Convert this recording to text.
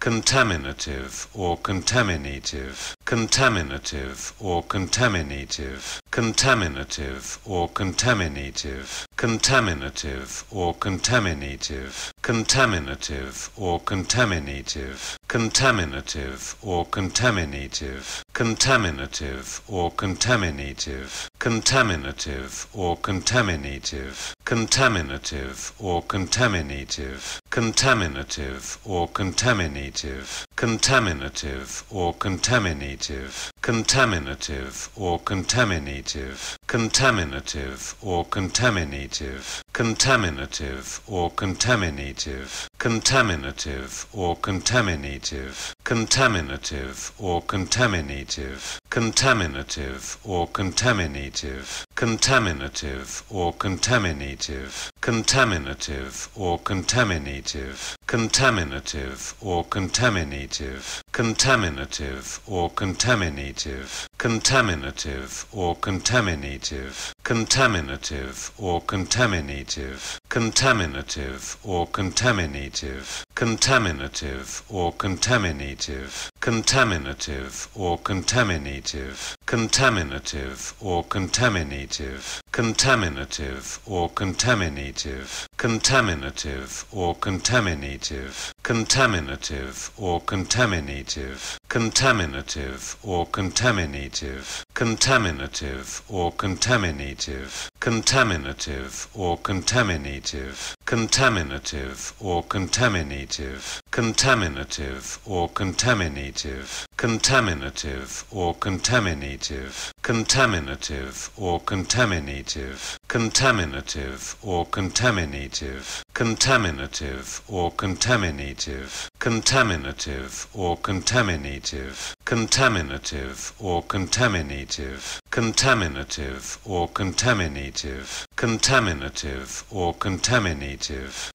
contaminative or contaminative, contaminative or contaminative, contaminative or contaminative, contaminative or contaminative, contaminative or contaminative, contaminative or contaminative, contaminative or contaminative, contaminative or contaminative, contaminative or contaminative, contaminative or contaminative, contaminative or contaminative, contaminative or contaminative, contaminative or contaminative, contaminative or contaminative, contaminative or contaminative, contaminative or contaminative, contaminative or contaminative, contaminative or contaminative, contaminative or contaminative, contaminative or contaminative, contaminative or contaminative, contaminative or contaminative, contaminative or contaminative, contaminative or contaminative, contaminative or contaminative, contaminative or contaminative, contaminative or contaminative, contaminative or contaminative, contaminative or contaminative, contaminative or contaminative, contaminative or contaminative, contaminative or contaminative, contaminative or contaminative, contaminative or contaminative, contaminative or contaminative, contaminative or contaminative, contaminative or contaminative, contaminative or contaminative, contaminative or contaminative, contaminative or contaminative, contaminative or contaminative, contaminative or contaminative, contaminative or contaminative,